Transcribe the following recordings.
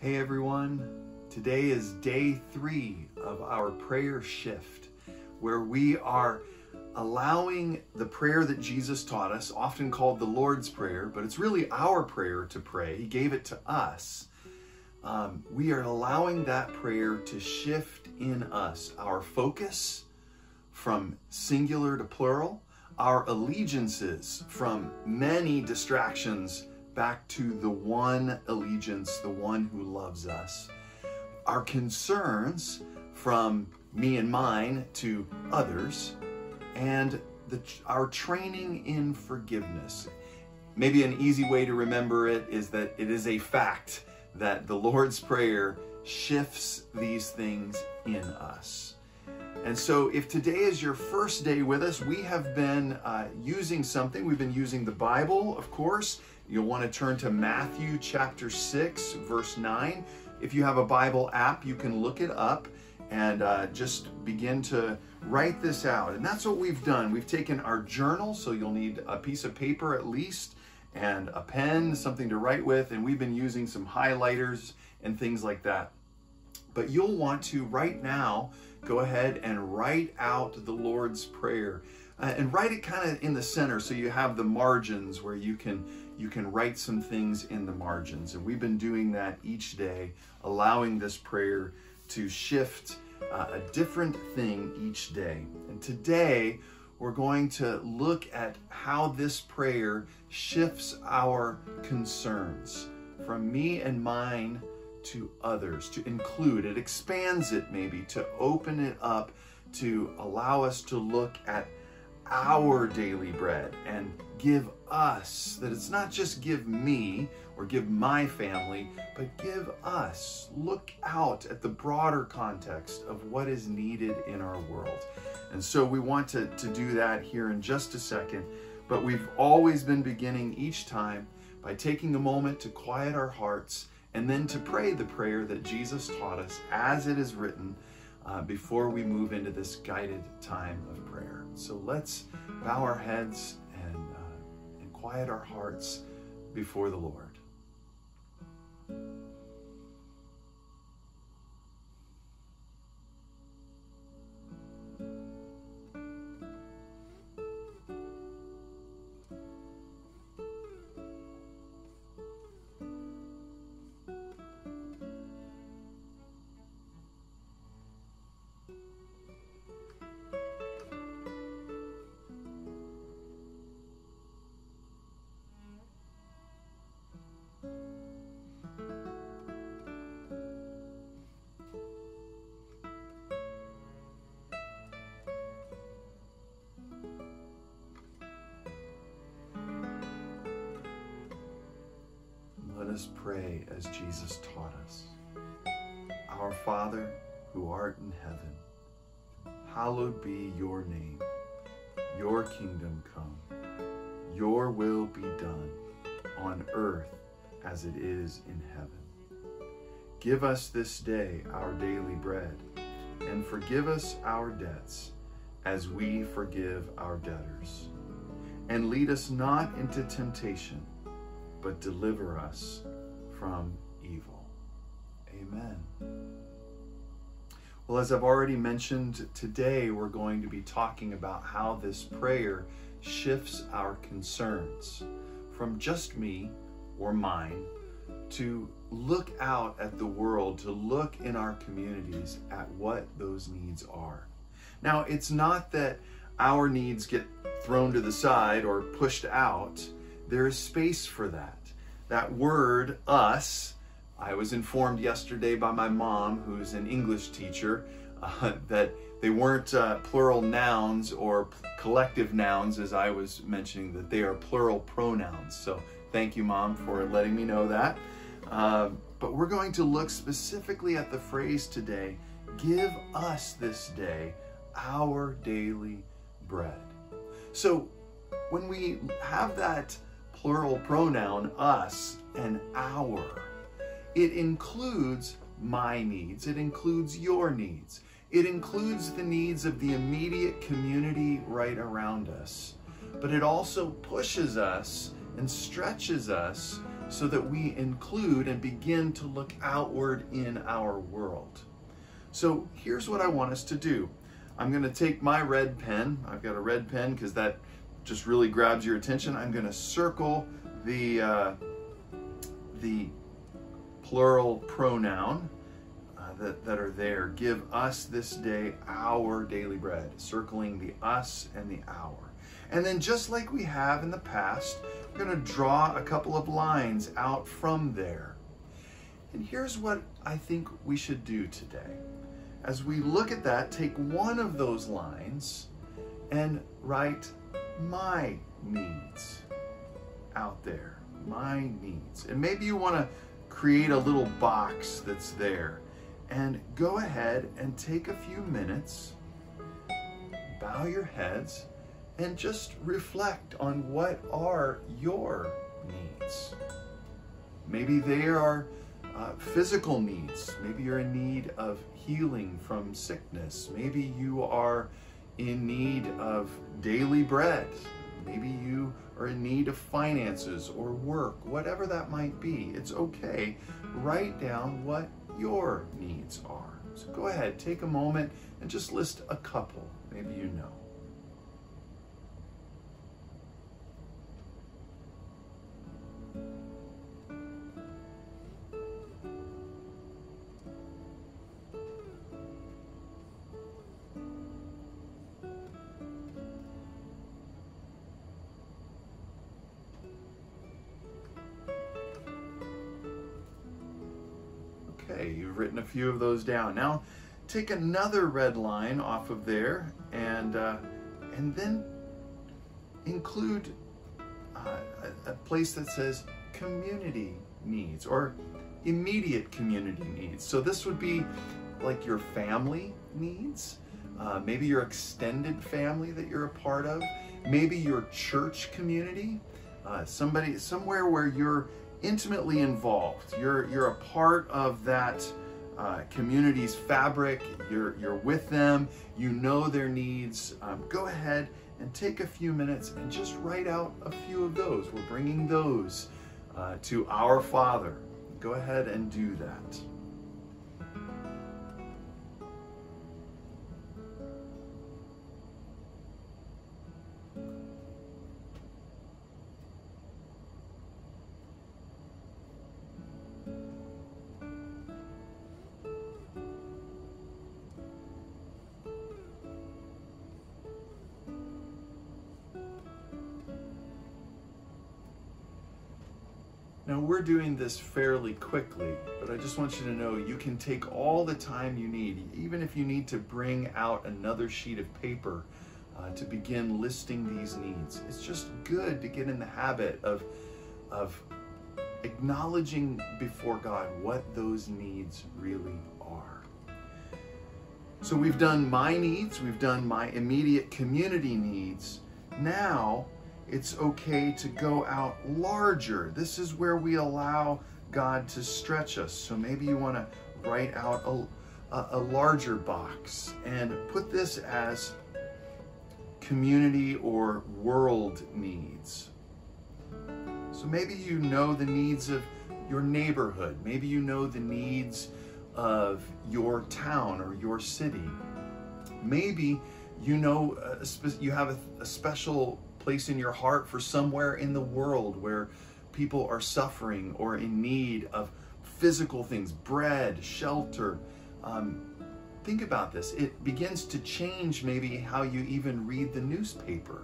Hey everyone, today is day three of our prayer shift, where we are allowing the prayer that Jesus taught us, often called the Lord's Prayer, but it's really our prayer to pray. He gave it to us. Um, we are allowing that prayer to shift in us, our focus from singular to plural, our allegiances from many distractions back to the one allegiance, the one who loves us. Our concerns from me and mine to others, and the, our training in forgiveness. Maybe an easy way to remember it is that it is a fact that the Lord's Prayer shifts these things in us. And so, if today is your first day with us, we have been uh, using something. We've been using the Bible, of course, You'll want to turn to Matthew chapter 6, verse 9. If you have a Bible app, you can look it up and uh, just begin to write this out. And that's what we've done. We've taken our journal, so you'll need a piece of paper at least, and a pen, something to write with, and we've been using some highlighters and things like that. But you'll want to right now go ahead and write out the Lord's Prayer. Uh, and write it kind of in the center so you have the margins where you can you can write some things in the margins. And we've been doing that each day, allowing this prayer to shift uh, a different thing each day. And today, we're going to look at how this prayer shifts our concerns from me and mine to others, to include. It expands it maybe, to open it up, to allow us to look at our daily bread and give us, that it's not just give me or give my family, but give us. Look out at the broader context of what is needed in our world. And so we want to, to do that here in just a second, but we've always been beginning each time by taking a moment to quiet our hearts and then to pray the prayer that Jesus taught us as it is written uh, before we move into this guided time of prayer. So let's bow our heads and, uh, and quiet our hearts before the Lord. Us pray as Jesus taught us. Our Father, who art in heaven, hallowed be your name. Your kingdom come. Your will be done on earth as it is in heaven. Give us this day our daily bread, and forgive us our debts as we forgive our debtors. And lead us not into temptation but deliver us from evil. Amen. Well, as I've already mentioned, today we're going to be talking about how this prayer shifts our concerns from just me or mine to look out at the world, to look in our communities at what those needs are. Now, it's not that our needs get thrown to the side or pushed out there is space for that. That word, us, I was informed yesterday by my mom, who's an English teacher, uh, that they weren't uh, plural nouns or collective nouns, as I was mentioning, that they are plural pronouns. So thank you, Mom, for letting me know that. Uh, but we're going to look specifically at the phrase today give us this day our daily bread. So when we have that plural pronoun us and our. It includes my needs, it includes your needs, it includes the needs of the immediate community right around us. But it also pushes us and stretches us so that we include and begin to look outward in our world. So here's what I want us to do. I'm going to take my red pen. I've got a red pen because that just really grabs your attention. I'm going to circle the uh, the plural pronoun uh, that, that are there. Give us this day our daily bread, circling the us and the our. And then just like we have in the past, we're going to draw a couple of lines out from there. And here's what I think we should do today. As we look at that, take one of those lines and write my needs out there. My needs. And maybe you want to create a little box that's there. And go ahead and take a few minutes, bow your heads, and just reflect on what are your needs. Maybe they are uh, physical needs. Maybe you're in need of healing from sickness. Maybe you are in need of daily bread. Maybe you are in need of finances or work, whatever that might be. It's okay. Write down what your needs are. So go ahead, take a moment and just list a couple. Maybe you know. Okay, you've written a few of those down. Now, take another red line off of there and, uh, and then include uh, a, a place that says community needs or immediate community needs. So this would be like your family needs, uh, maybe your extended family that you're a part of, maybe your church community, uh, somebody somewhere where you're intimately involved. You're you're a part of that uh, community's fabric. You're you're with them. You know their needs. Um, go ahead and take a few minutes and just write out a few of those. We're bringing those uh, to our Father. Go ahead and do that. Now we're doing this fairly quickly, but I just want you to know you can take all the time you need, even if you need to bring out another sheet of paper uh, to begin listing these needs. It's just good to get in the habit of, of acknowledging before God what those needs really are. So we've done my needs, we've done my immediate community needs. Now, it's okay to go out larger. This is where we allow God to stretch us. So maybe you want to write out a, a, a, larger box and put this as community or world needs. So maybe you know the needs of your neighborhood. Maybe you know the needs of your town or your city. Maybe you know uh, you have a, a special place in your heart for somewhere in the world where people are suffering or in need of physical things, bread, shelter. Um, think about this. It begins to change maybe how you even read the newspaper.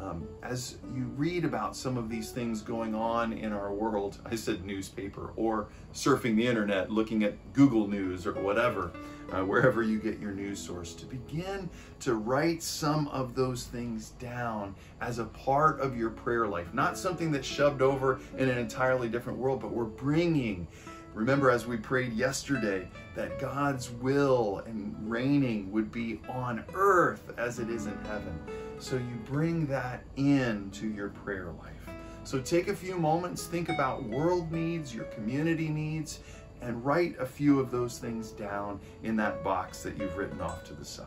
Um, as you read about some of these things going on in our world, I said newspaper, or surfing the internet, looking at Google News or whatever, uh, wherever you get your news source, to begin to write some of those things down as a part of your prayer life. Not something that's shoved over in an entirely different world, but we're bringing Remember, as we prayed yesterday, that God's will and reigning would be on earth as it is in heaven. So you bring that into your prayer life. So take a few moments, think about world needs, your community needs, and write a few of those things down in that box that you've written off to the side.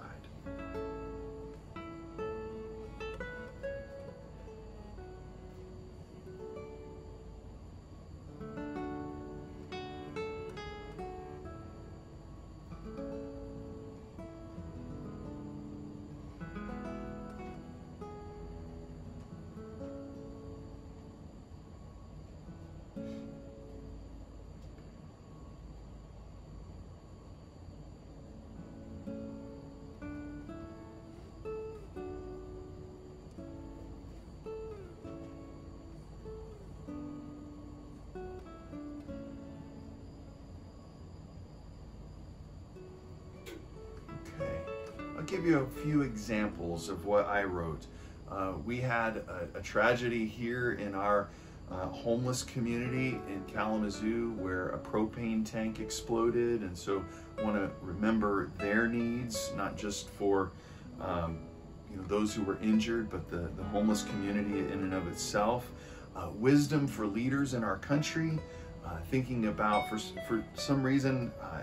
Give you a few examples of what I wrote. Uh, we had a, a, tragedy here in our uh, homeless community in Kalamazoo where a propane tank exploded, and so want to remember their needs, not just for um, you know those who were injured, but the, the homeless community in and of itself. Uh, wisdom for leaders in our country, uh, thinking about for for some reason uh,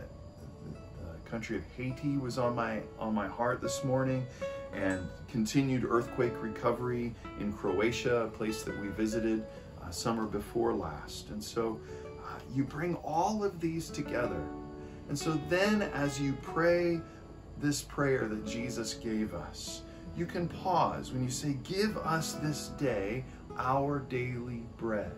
country of Haiti was on my on my heart this morning, and continued earthquake recovery in Croatia, a place that we visited uh, summer before last. And so uh, you bring all of these together. And so then as you pray this prayer that Jesus gave us, you can pause when you say, Give us this day our daily bread.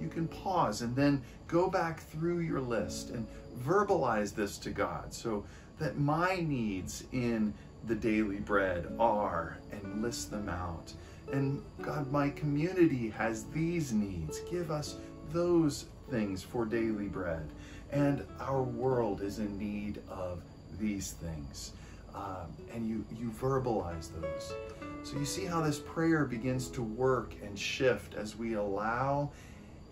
You can pause and then go back through your list and verbalize this to God so that my needs in the daily bread are and list them out. And God, my community has these needs. Give us those things for daily bread. And our world is in need of these things. Um, and you, you verbalize those. So you see how this prayer begins to work and shift as we allow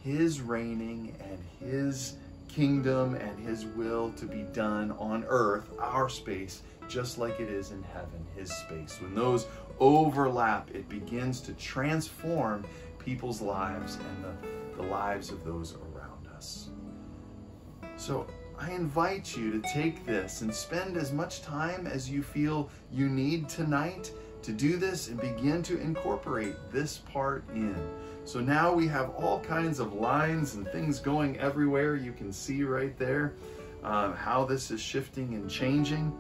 His reigning and His kingdom and His will to be done on earth, our space, just like it is in heaven, His space. When those overlap, it begins to transform people's lives and the, the lives of those around us. So I invite you to take this and spend as much time as you feel you need tonight to do this and begin to incorporate this part in. So now we have all kinds of lines and things going everywhere. You can see right there uh, how this is shifting and changing.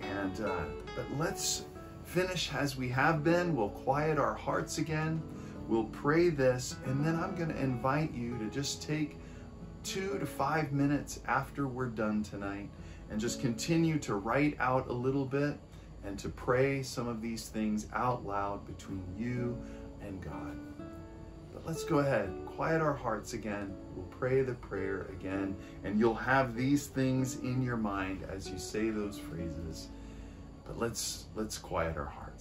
And uh, but let's finish as we have been. We'll quiet our hearts again. We'll pray this, and then I'm going to invite you to just take two to five minutes after we're done tonight and just continue to write out a little bit and to pray some of these things out loud between you and God. But let's go ahead, quiet our hearts again. We'll pray the prayer again, and you'll have these things in your mind as you say those phrases. But let's let's quiet our hearts.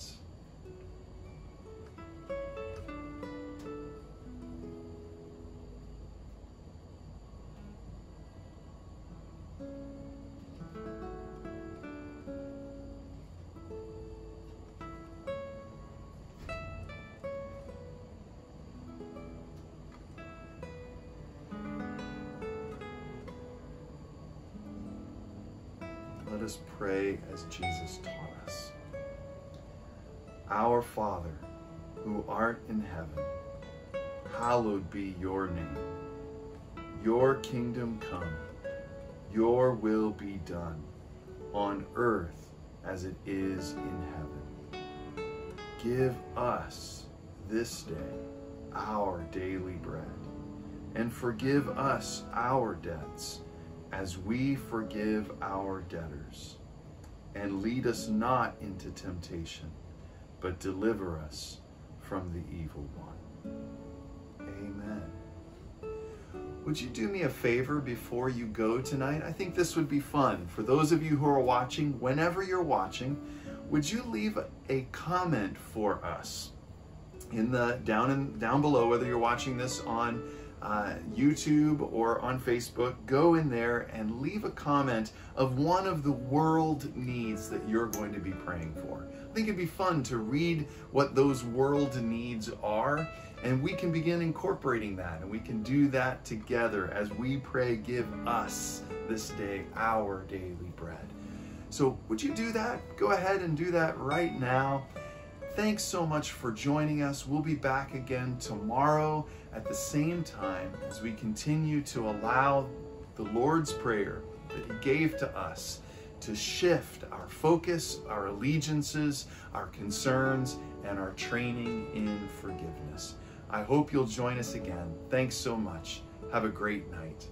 Let us pray as Jesus taught us. Our Father, who art in heaven, hallowed be your name. Your kingdom come, your will be done, on earth as it is in heaven. Give us this day our daily bread, and forgive us our debts as we forgive our debtors. And lead us not into temptation, but deliver us from the evil one. Amen. Would you do me a favor before you go tonight? I think this would be fun. For those of you who are watching, whenever you're watching, would you leave a comment for us in the down in down below whether you're watching this on uh, YouTube or on Facebook, go in there and leave a comment of one of the world needs that you're going to be praying for. I think it'd be fun to read what those world needs are, and we can begin incorporating that, and we can do that together as we pray, Give us this day our daily bread. So, would you do that? Go ahead and do that right now. Thanks so much for joining us. We'll be back again tomorrow at the same time as we continue to allow the Lord's Prayer that He gave to us to shift our focus, our allegiances, our concerns, and our training in forgiveness. I hope you'll join us again. Thanks so much. Have a great night.